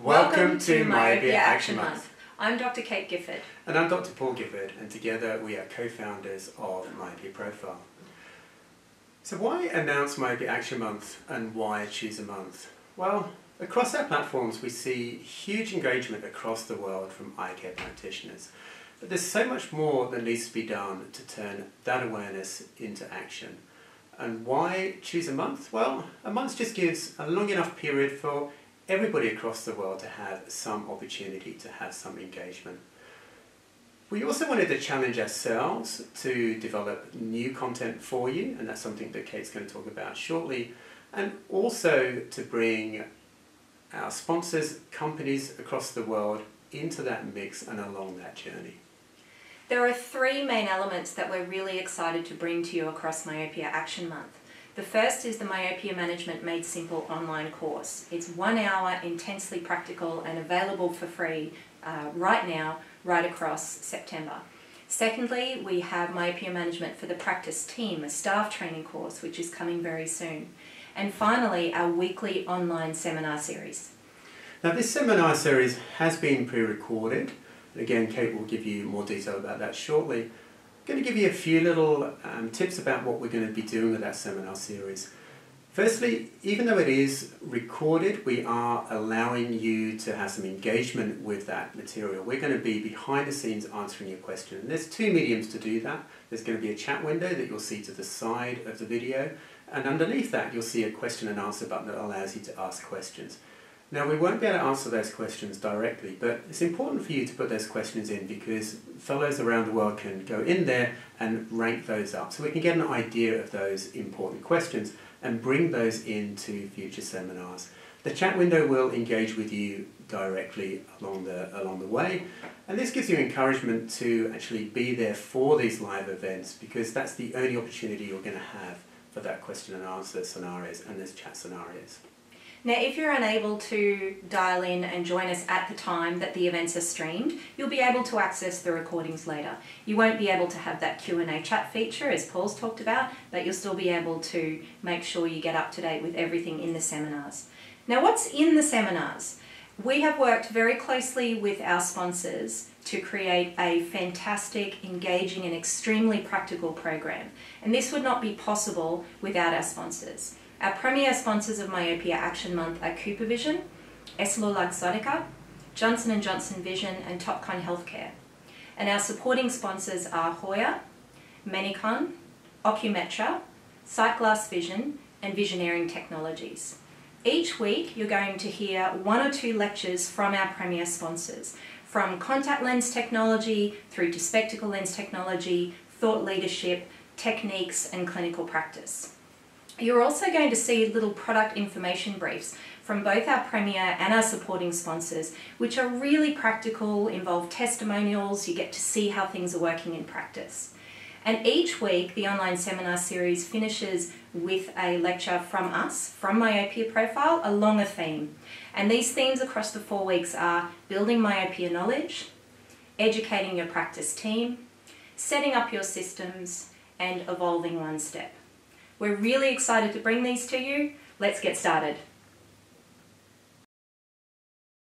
Welcome, to Myopia Action Month. I'm Dr. Kate Gifford. And I'm Dr. Paul Gifford, and together we are co-founders of Myopia Profile. So why announce Myopia Action Month and why choose a month? Well, across our platforms we see huge engagement across the world from eye care practitioners. But there's so much more that needs to be done to turn that awareness into action. And why choose a month? Well, a month just gives a long enough period for everybody across the world to have some opportunity to have some engagement. We also wanted to challenge ourselves to develop new content for you, and that's something that Kate's going to talk about shortly, and also to bring our sponsors, companies across the world into that mix and along that journey. There are three main elements that we're really excited to bring to you across Myopia Action Month. The first is the Myopia Management Made Simple online course. It's one hour, intensely practical and available for free uh, right now, right across September. Secondly, we have Myopia Management for the Practice Team, a staff training course which is coming very soon. And finally, our weekly online seminar series. Now this seminar series has been pre-recorded. Again, Kate will give you more detail about that shortly. Going to give you a few little um, tips about what we're going to be doing with our seminar series. Firstly, even though it is recorded, we are allowing you to have some engagement with that material. We're going to be behind the scenes answering your question. And there's two mediums to do that. There's going to be a chat window that you'll see to the side of the video, and underneath that you'll see a question and answer button that allows you to ask questions. Now we won't be able to answer those questions directly, but it's important for you to put those questions in because fellows around the world can go in there and rank those up. So we can get an idea of those important questions and bring those into future seminars. The chat window will engage with you directly along the, along the way. And this gives you encouragement to actually be there for these live events because that's the only opportunity you're going to have for that question and answer scenarios and those chat scenarios. Now, if you're unable to dial in and join us at the time that the events are streamed, you'll be able to access the recordings later. You won't be able to have that Q&A chat feature as Paul's talked about, but you'll still be able to make sure you get up to date with everything in the seminars. Now, what's in the seminars? We have worked very closely with our sponsors to create a fantastic, engaging and extremely practical program. And this would not be possible without our sponsors. Our premier sponsors of Myopia Action Month are Cooper Vision, EssilorLuxottica, Johnson & Johnson Vision and Topcon Healthcare. And our supporting sponsors are Hoya, Menicon, Ocumetra, Sightglass Vision and Visioneering Technologies. Each week you're going to hear one or two lectures from our premier sponsors, from contact lens technology through to spectacle lens technology, thought leadership, techniques and clinical practice. You're also going to see little product information briefs from both our premier and our supporting sponsors, which are really practical, involve testimonials, you get to see how things are working in practice. And each week, the online seminar series finishes with a lecture from us, from Myopia Profile, along a theme. And these themes across the four weeks are building myopia knowledge, educating your practice team, setting up your systems, and evolving one step. We're really excited to bring these to you. Let's get started.